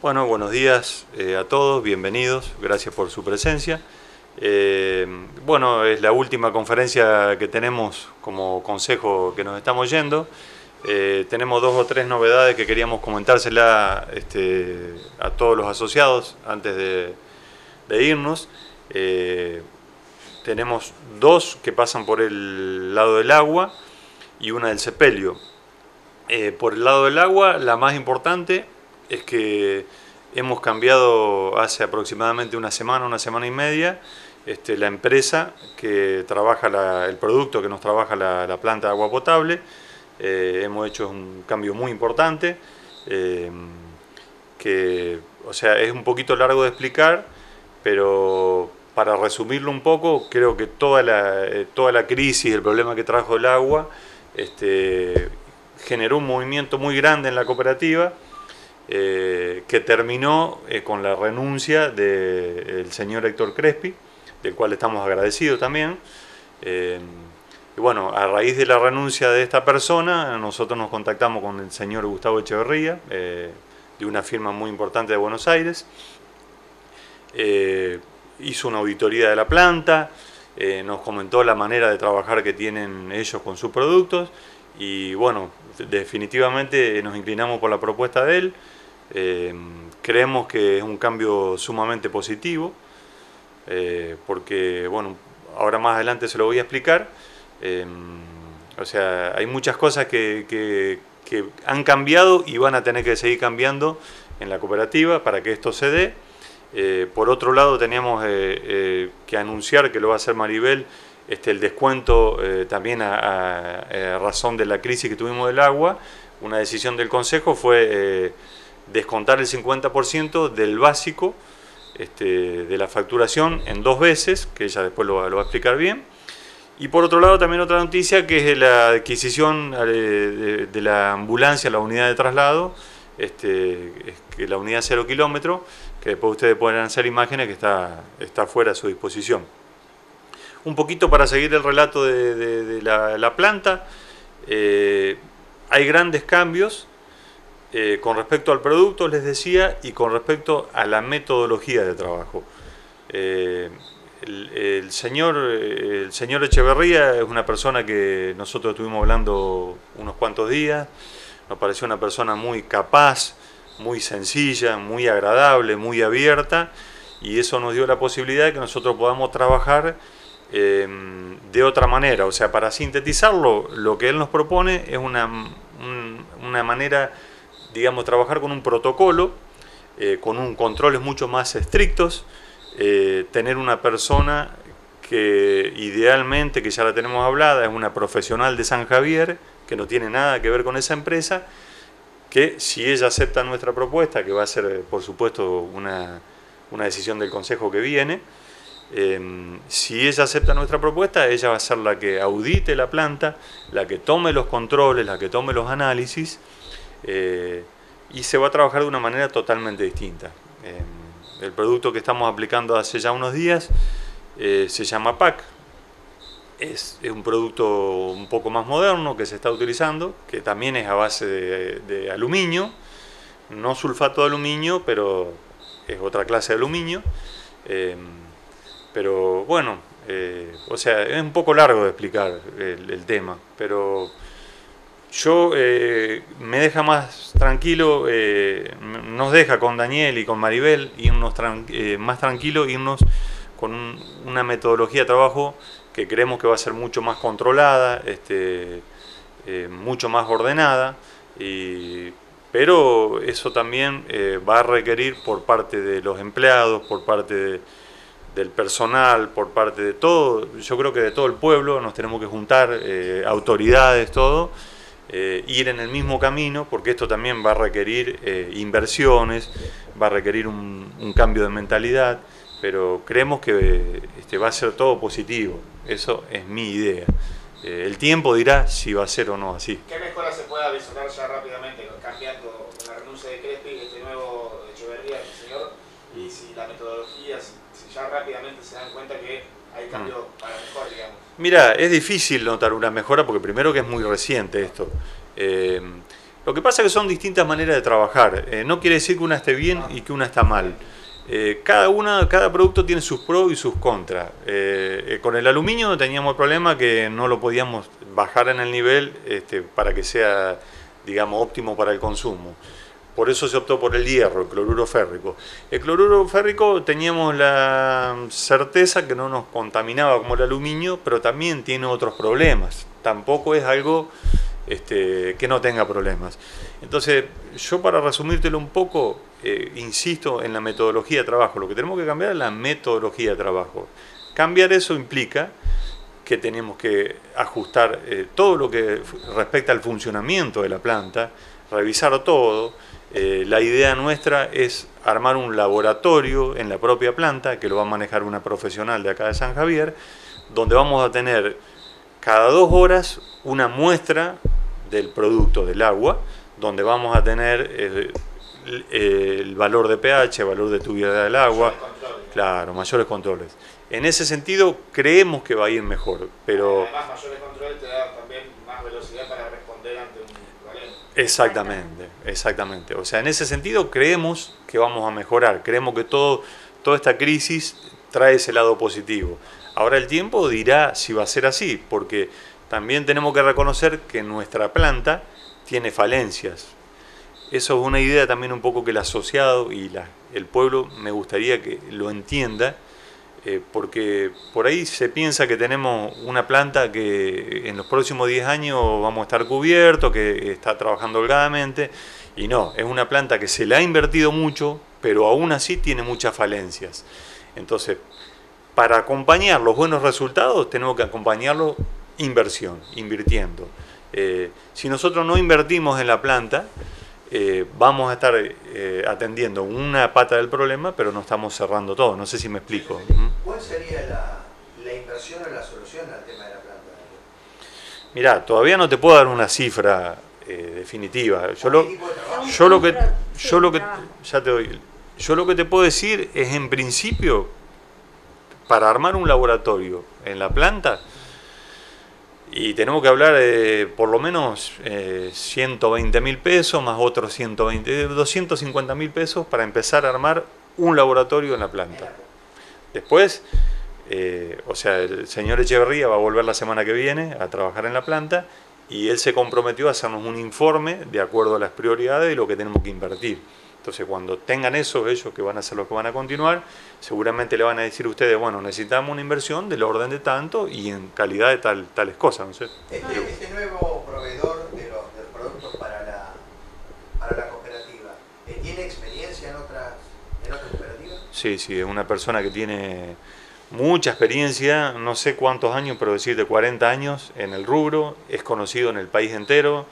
Bueno, buenos días eh, a todos, bienvenidos, gracias por su presencia. Eh, bueno, es la última conferencia que tenemos como consejo que nos estamos yendo. Eh, tenemos dos o tres novedades que queríamos comentársela este, a todos los asociados antes de, irnos. tenemos dos que pasan por el lado del agua y una del sepelio. por el lado del agua, la más importante es que hemos cambiado hace aproximadamente una semana, una semana y media, este, la empresa que trabaja el producto que nos trabaja la, planta de agua potable. Eh, hemos hecho un cambio muy importante, eh, que o sea, es un poquito largo de explicar, pero para resumirlo un poco, creo que toda la, eh, toda la crisis, el problema que trajo el agua, este, generó un movimiento muy grande en la cooperativa, eh, que terminó eh, con la renuncia del señor Héctor Crespi, del cual estamos agradecidos también. Eh, bueno, a raíz de la renuncia de esta persona, nosotros nos contactamos con el señor Gustavo Echeverría, de una firma muy importante de Buenos Aires. hizo una auditoría de la planta, nos comentó la manera de trabajar que tienen ellos con sus productos y bueno, definitivamente nos inclinamos por la propuesta de él. Eh, creemos que es un cambio sumamente positivo, eh, porque, bueno, ahora más adelante se lo voy a explicar. Eh, o sea, hay muchas cosas que, que, han cambiado y van a tener que seguir cambiando en la cooperativa para que esto se dé. por otro lado, teníamos que anunciar que lo va a hacer Maribel, este, el descuento también a, a, razón de la crisis que tuvimos del agua. Una decisión del Consejo fue descontar el 50% del básico este, de la facturación en dos veces, que ella después lo, va a explicar bien. Y por otro lado también otra noticia que es la adquisición eh, de, la ambulancia, la unidad de traslado, este, la unidad cero kilómetro, que después ustedes pueden hacer imágenes que está, está fuera a su disposición. Un poquito para seguir el relato de, la, planta, eh, hay grandes cambios, eh, con respecto al producto, les decía, y con respecto a la metodología de trabajo. Eh, el, señor, el señor Echeverría es una persona que nosotros estuvimos hablando unos cuantos días, nos pareció una persona muy capaz, muy sencilla, muy agradable, muy abierta, y eso nos dio la posibilidad de que nosotros podamos trabajar eh, de otra manera. O sea, para sintetizarlo, lo que él nos propone es una, una manera digamos, trabajar con un protocolo, eh, con un controles mucho más estrictos, eh, tener una persona que idealmente, que ya la tenemos hablada, es una profesional de San Javier, que no tiene nada que ver con esa empresa, que si ella acepta nuestra propuesta, que va a ser por supuesto una, decisión del Consejo que viene, eh, si ella acepta nuestra propuesta, ella va a ser la que audite la planta, la que tome los controles, la que tome los análisis, eh, y se va a trabajar de una manera totalmente distinta. Eh, el producto que estamos aplicando hace ya unos días eh, se llama PAC. Es, un producto un poco más moderno que se está utilizando, que también es a base de, aluminio, no sulfato de aluminio, pero es otra clase de aluminio. pero bueno, o sea, es un poco largo de explicar el, el tema, pero yo eh, me deja más tranquilo, eh, nos deja con Daniel y con Maribel irnos eh, más tranquilo, irnos con una metodología de trabajo que creemos que va a ser mucho más controlada, este, mucho más ordenada, pero eso también va a requerir por parte de los empleados, por parte del personal, por parte de todo, yo creo que de todo el pueblo nos tenemos que juntar, autoridades, todo, eh, ir en el mismo camino, porque esto también va a requerir eh, inversiones, va a requerir un, cambio de mentalidad, pero creemos que este, va a ser todo positivo, eso es mi idea. Eh, el tiempo dirá si va a ser o no así. ¿Qué mejora se puede avisar ya rápidamente, cambiando la renuncia de Crespi, este nuevo Echeverría, señor, y si la metodología, si, ya rápidamente se dan cuenta que hay cambio mm. para mejor, digamos? Mira, es difícil notar una mejora porque primero que es muy reciente esto. Eh, Lo que pasa es que son distintas maneras de trabajar. Eh, no quiere decir que una esté bien y que una está mal. Eh, cada, una, cada producto tiene sus pros y sus contras. Con el aluminio teníamos el problema que no lo podíamos bajar en el nivel este, para que sea, digamos, óptimo para el consumo. Por eso se optó por el hierro, el cloruro férrico. El cloruro férrico teníamos la certeza que no nos contaminaba como el aluminio, pero también tiene otros problemas. Tampoco es algo este, que no tenga problemas. Entonces, yo para resumírtelo un poco, eh, insisto en la metodología de trabajo. Lo que tenemos que cambiar es la metodología de trabajo. Cambiar eso implica que tenemos que ajustar eh, todo lo que respecta al funcionamiento de la planta, revisar todo. Eh, la idea nuestra es armar un laboratorio en la propia planta, que lo va a manejar una profesional de acá de San Javier, donde vamos a tener cada dos horas una muestra del producto del agua, donde vamos a tener el, valor de pH, el valor de tubicidad del agua, claro, mayores controles. En ese sentido creemos que va a ir mejor, pero... Además, mayores controles te da también más velocidad para responder ante un problema. Exactamente, exactamente. O sea, en ese sentido creemos que vamos a mejorar, creemos que todo, toda esta crisis trae ese lado positivo. Ahora el tiempo dirá si va a ser así, porque también tenemos que reconocer que nuestra planta tiene falencias. Eso es una idea también un poco que el asociado y el pueblo me gustaría que lo entienda, eh, porque por ahí se piensa que tenemos una planta que en los próximos 10 años vamos a estar cubiertos, que está trabajando holgadamente, y no, es una planta que se le ha invertido mucho, pero aún así tiene muchas falencias. Entonces, para acompañar los buenos resultados tenemos que acompañarlo inversión, invirtiendo. Eh, si nosotros no invertimos en la planta, eh, vamos a estar eh, atendiendo una pata del problema, pero no estamos cerrando todo. No sé si me explico. ¿Cuál sería la, inversión o la solución al tema de la planta? Mirá, todavía no te puedo dar una cifra definitiva. Yo lo, yo lo que, yo lo que, ya te doy, yo lo que te puedo decir es en principio, para armar un laboratorio en la planta, y tenemos que hablar de por lo menos 120 eh, mil pesos más otros 120, 250 mil pesos para empezar a armar un laboratorio en la planta. Después, eh, o sea, el señor Echeverría va a volver la semana que viene a trabajar en la planta y él se comprometió a hacernos un informe de acuerdo a las prioridades y lo que tenemos que invertir. Entonces, cuando tengan eso, ellos que van a ser los que van a continuar, seguramente le van a decir a ustedes, bueno, necesitamos una inversión del orden de tanto y en calidad de tal, tales cosas. Este, este, nuevo proveedor de los, productos para la, para la cooperativa, eh, ¿tiene experiencia en otras, en otras cooperativas? Sí, sí, es una persona que tiene mucha experiencia, no sé cuántos años, pero decir de 40 años en el rubro, es conocido en el país entero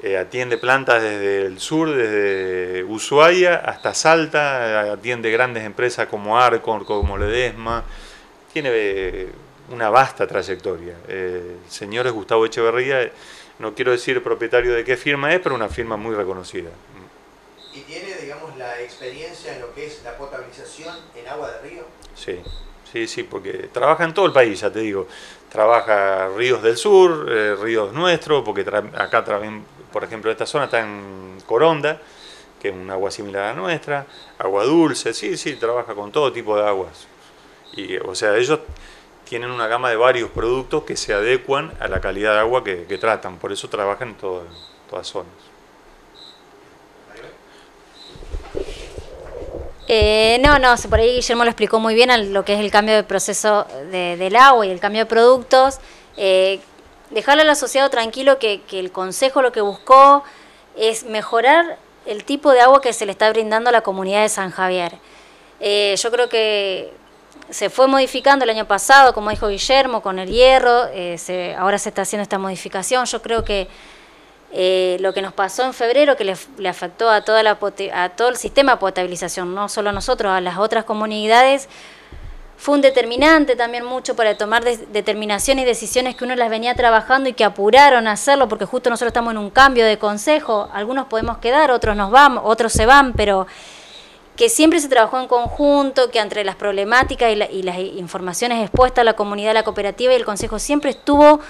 eh, atiende plantas desde el sur, desde Ushuaia hasta Salta, atiende grandes empresas como Arcor, como Ledesma, tiene eh, una vasta trayectoria. Eh, el señor es Gustavo Echeverría, no quiero decir propietario de qué firma es, pero una firma muy reconocida. ¿Y tiene, digamos, la experiencia en lo que es la potabilización en agua de río? Sí, sí, sí, porque trabaja en todo el país, ya te digo. Trabaja ríos del sur, ríos nuestros, porque acá también por ejemplo, esta zona está en Coronda, que es un agua similar a la nuestra, agua dulce, sí, sí, trabaja con todo tipo de aguas. Y, o sea, ellos tienen una gama de varios productos que se adecuan a la calidad de agua que, tratan, por eso trabajan en todas zonas. Eh, no, no, por ahí Guillermo lo explicó muy bien lo que es el cambio de proceso del agua y el cambio de productos. Eh, dejarle al asociado tranquilo que, el consejo lo que buscó es mejorar el tipo de agua que se le está brindando a la comunidad de San Javier. Eh, yo creo que se fue modificando el año pasado, como dijo Guillermo, con el hierro, eh, ahora se está haciendo esta modificación. Yo creo que eh, lo que nos pasó en febrero, que le, afectó a, toda la, a todo el sistema de potabilización, no solo a nosotros, a las otras comunidades, fue un determinante también mucho para tomar determinaciones y decisiones que uno las venía trabajando y que apuraron a hacerlo porque justo nosotros estamos en un cambio de consejo, algunos podemos quedar, otros nos van, otros se van, pero que siempre se trabajó en conjunto, que entre las problemáticas y, las informaciones expuestas a la comunidad, la cooperativa y el consejo siempre estuvo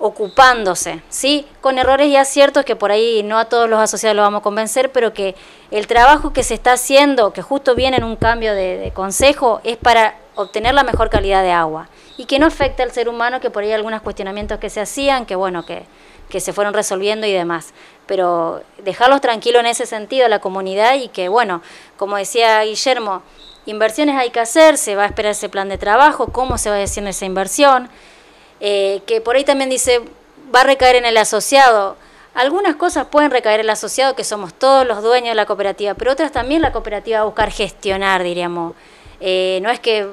ocupándose, ¿sí? Con errores y aciertos que por ahí no a todos los asociados lo vamos a convencer, pero que el trabajo que se está haciendo, que justo viene en un cambio de, consejo, es para obtener la mejor calidad de agua y que no afecte al ser humano, que por ahí hay algunos cuestionamientos que se hacían, que bueno, que, que se fueron resolviendo y demás. Pero dejarlos tranquilos en ese sentido a la comunidad y que, bueno, como decía Guillermo, inversiones hay que hacer, se va a esperar ese plan de trabajo, cómo se va hacer esa inversión eh, que por ahí también dice, va a recaer en el asociado. Algunas cosas pueden recaer en el asociado, que somos todos los dueños de la cooperativa, pero otras también la cooperativa va a buscar gestionar, diríamos. Eh, no es que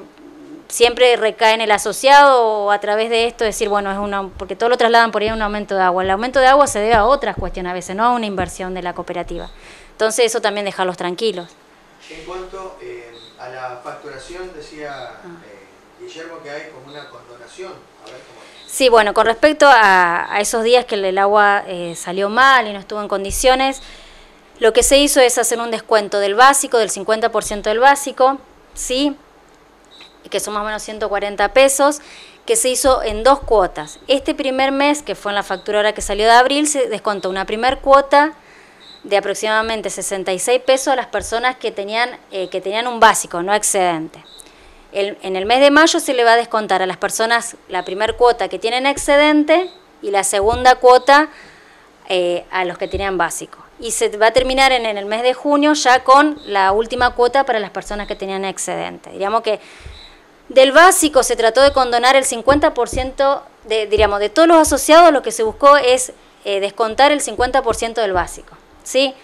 siempre recae en el asociado o a través de esto decir, bueno, es una, porque todo lo trasladan por ahí a un aumento de agua. El aumento de agua se debe a otras cuestiones a veces, no a una inversión de la cooperativa. Entonces eso también dejarlos tranquilos. En cuanto eh, a la facturación, decía ah. Guillermo que hay como una condonación. A ver cómo Sí, bueno, con respecto a, esos días que el, agua eh, salió mal y no estuvo en condiciones, lo que se hizo es hacer un descuento del básico, del 50% del básico, ¿sí? que son más o menos 140 pesos, que se hizo en dos cuotas. Este primer mes, que fue en la factura que salió de abril, se descontó una primer cuota de aproximadamente 66 pesos a las personas que tenían, eh, que tenían un básico, no excedente en el mes de mayo se le va a descontar a las personas la primera cuota que tienen excedente y la segunda cuota eh, a los que tenían básico. Y se va a terminar en, el mes de junio ya con la última cuota para las personas que tenían excedente. Diríamos que del básico se trató de condonar el 50% de, diríamos, de todos los asociados, lo que se buscó es eh, descontar el 50% del básico. ¿sí?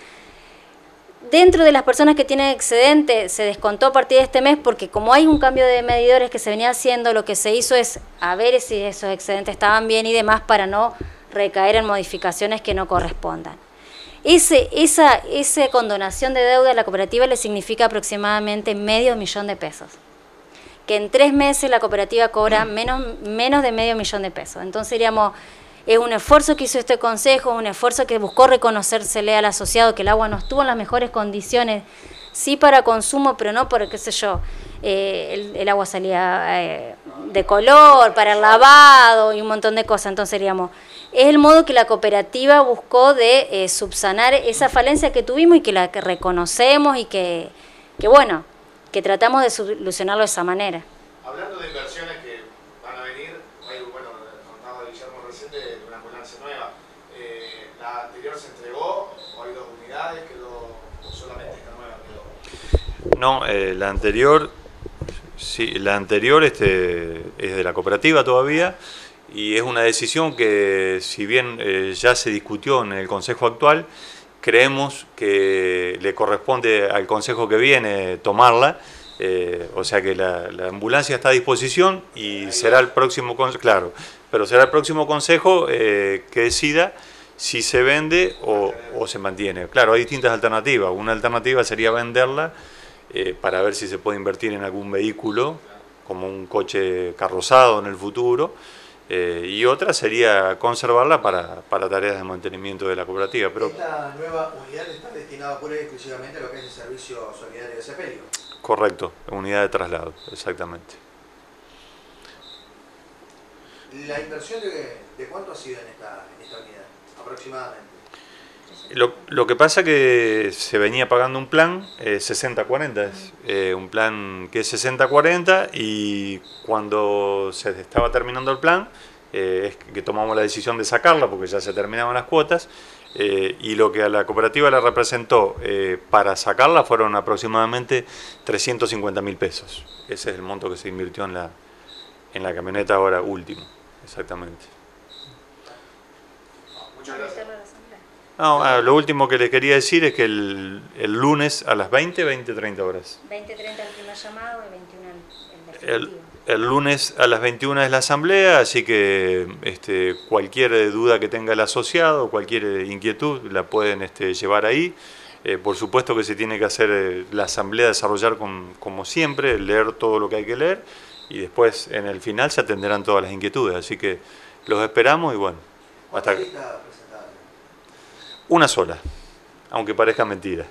Dentro de las personas que tienen excedente se descontó a partir de este mes porque como hay un cambio de medidores que se venía haciendo, lo que se hizo es a ver si esos excedentes estaban bien y demás para no recaer en modificaciones que no correspondan. Ese, esa, esa condonación de deuda a la cooperativa le significa aproximadamente medio millón de pesos. Que en tres meses la cooperativa cobra menos, menos de medio millón de pesos. Entonces diríamos, es un esfuerzo que hizo este consejo, un esfuerzo que buscó reconocérsele al asociado que el agua no estuvo en las mejores condiciones, sí para consumo, pero no por, qué sé yo, eh, el, agua salía eh, de color, para el lavado y un montón de cosas. Entonces, digamos, es el modo que la cooperativa buscó de eh, subsanar esa falencia que tuvimos y que la que reconocemos y que, que, bueno, que tratamos de solucionarlo de esa manera. Hablando de inversiones que No, eh, la anterior, sí, la anterior este, es de la cooperativa todavía y es una decisión que si bien eh, ya se discutió en el Consejo actual, creemos que le corresponde al Consejo que viene tomarla, eh, o sea que la, ambulancia está a disposición y será el próximo, claro, pero será el próximo Consejo que decida si se vende o, se mantiene. Claro, hay distintas alternativas, una alternativa sería venderla, eh, para ver si se puede invertir en algún vehículo, como un coche carrozado en el futuro, eh, y otra sería conservarla para, para, tareas de mantenimiento de la cooperativa. Pero, ¿Esta nueva unidad está destinada pura y exclusivamente a lo que es el servicio solidario de sepelio? Correcto, unidad de traslado, exactamente. ¿La inversión de, de cuánto ha sido en esta, en esta unidad, aproximadamente? Lo, lo, que pasa que se venía pagando un plan eh, 60-40, eh, un plan que es 60-40 y cuando se estaba terminando el plan eh, es que tomamos la decisión de sacarla porque ya se terminaban las cuotas eh, y lo que a la cooperativa le representó para sacarla fueron aproximadamente 350 mil pesos. Ese es el monto que se invirtió en la, en la camioneta ahora último, exactamente. Muchas gracias. No, ah, lo último que les quería decir es que el, el lunes a las 20, 20, 30 horas. 20, 30 el primer llamado y 21 el, el, el lunes a las 21 es la asamblea, así que este, cualquier duda que tenga el asociado, cualquier inquietud, la pueden este, llevar ahí. Eh, por supuesto que se tiene que hacer eh, la asamblea, desarrollar con, como siempre, leer todo lo que hay que leer y después en el final se atenderán todas las inquietudes. Así que los esperamos y bueno, hasta... Una sola, aunque parezca mentira.